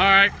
All right.